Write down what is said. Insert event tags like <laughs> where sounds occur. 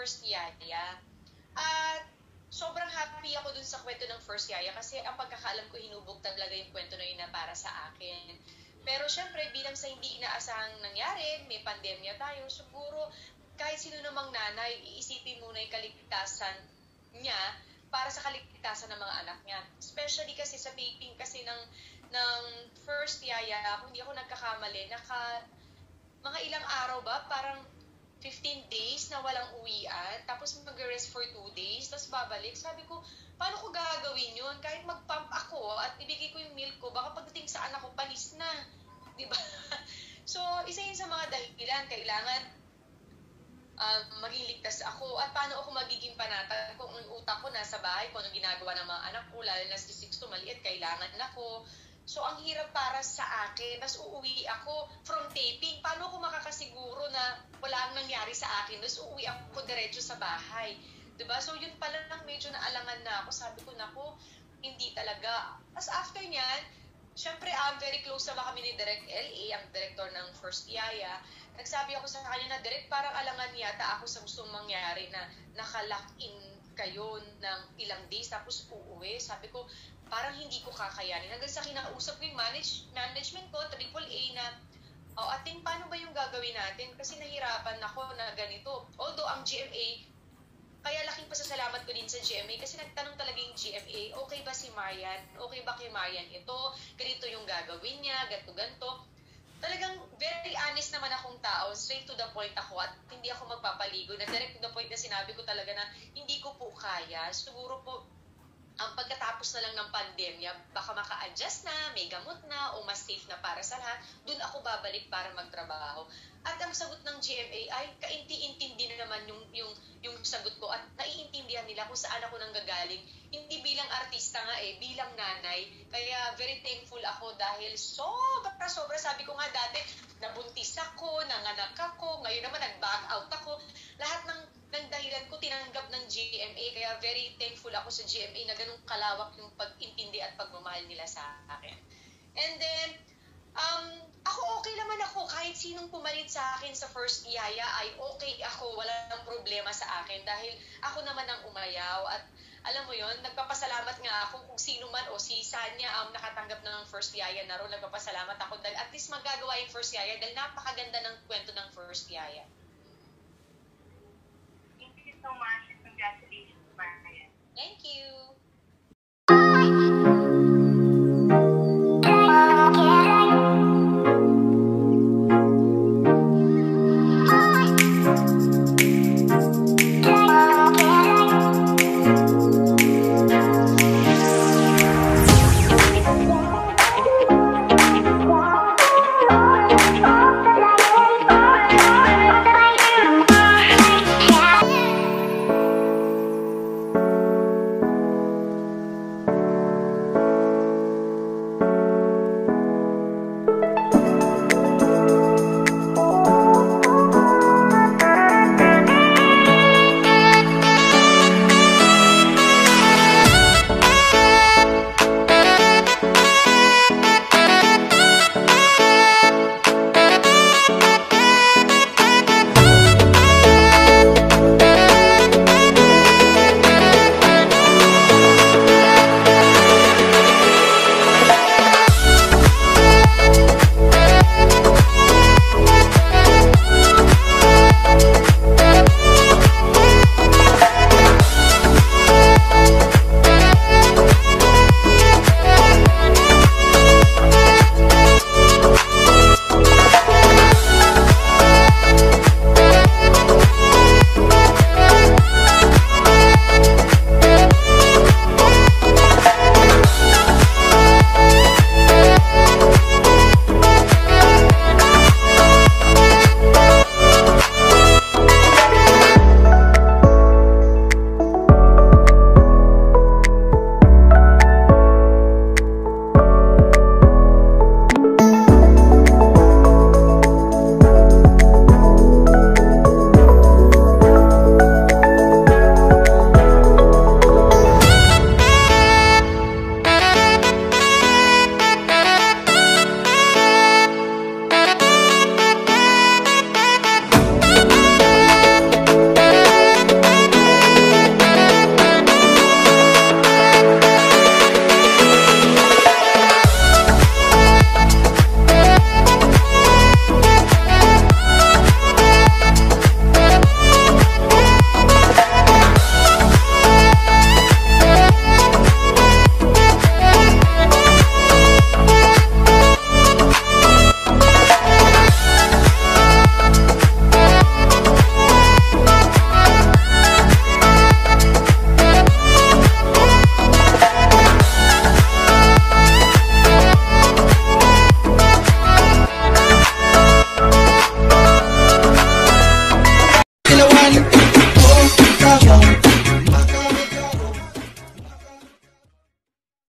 first yaya. At sobrang happy ako dun sa kwento ng first yaya kasi ang pagkakaalam ko hinubog talaga yung kwento na yun na para sa akin. Pero syempre, bilang sa hindi inaasahang nangyari, may pandemya tayo, siguro kahit sino namang nanay, iisipin muna yung kaligtasan niya para sa kaligtasan ng mga anak niya. Especially kasi sa vaping kasi ng, ng first yaya, kung hindi ako nagkakamali, naka, mga ilang araw ba, parang 15 days na walang uwian, tapos mag-rest for 2 days, tapos babalik. Sabi ko, paano ko gagawin yun? Kahit mag-pump ako at ibigay ko yung milk ko, baka pagdating sa anak ko, palis na. <laughs> Di ba? so, isa yun sa mga dahilan. Kailangan um, maging ako. At paano ako magiging panatag kung ang utak ko nasa bahay, kung anong ginagawa ng mga anak ko, lalo na si Six to maliit, kailangan ako. So, ang hirap para sa akin. Tapos uuwi ako from taping. Paano ako makakasiguro na wala ang nangyari sa akin? Tapos uuwi ako diretso sa bahay. 'Di ba So, yun pala lang medyo naalangan na ako. Sabi ko, nako, hindi talaga. Tapos after niyan, syempre, um, very close na kami ni Direct LA, ang director ng First Yaya. Nagsabi ako sa kanya na, Direct, parang alangan yata ako sa gustong mangyari na nakalock in kayo ng ilang days tapos uuwi. Sabi ko, parang hindi ko kakayanin. Hanggang sa kinausap ko yung manage, management ko, AAA na, oh, ating paano ba yung gagawin natin? Kasi nahirapan ako na ganito. Although ang GMA, kaya laking pasasalamat ko din sa GMA kasi nagtanong talaga yung GMA, okay ba si Marian? Okay ba kay Marian ito? Ganito yung gagawin niya, ganito, ganito. Talagang naman akong tao, straight to the point ako at hindi ako magpapaligo. Na direct to the point na sinabi ko talaga na hindi ko po kaya. Siguro po ang pagkatapos na lang ng pandemya, baka maka-adjust na, may gamot na, o mas safe na para sa lahat, dun ako babalik para magtrabaho. At ang sagot ng GMA ay kainti-intindi na naman yung, yung, yung sagot ko at naiintindihan nila kung saan ako nang gagaling. Hindi bilang artista nga eh, bilang nanay. Kaya very thankful ako dahil sobra, sobra. Sabi ko nga dati, nabuntis ako, nanganak ako, ngayon naman nag-back out ako. Lahat ng ng dahilan ko tinanggap ng GMA kaya very thankful ako sa GMA na ganung kalawak yung pag-intindi at pagmamahal nila sa akin. And then, um, ako okay naman ako. Kahit sinong pumalit sa akin sa first iyaya ay okay ako, wala nang problema sa akin dahil ako naman ang umayaw. At alam mo yon nagpapasalamat nga ako kung sino man o si Sanya um, nakatanggap ng first yaya na ro, nagpapasalamat ako dahil at least magagawa yung first yaya dahil napakaganda ng kwento ng first yaya so much. Congratulations, Marian. Thank you.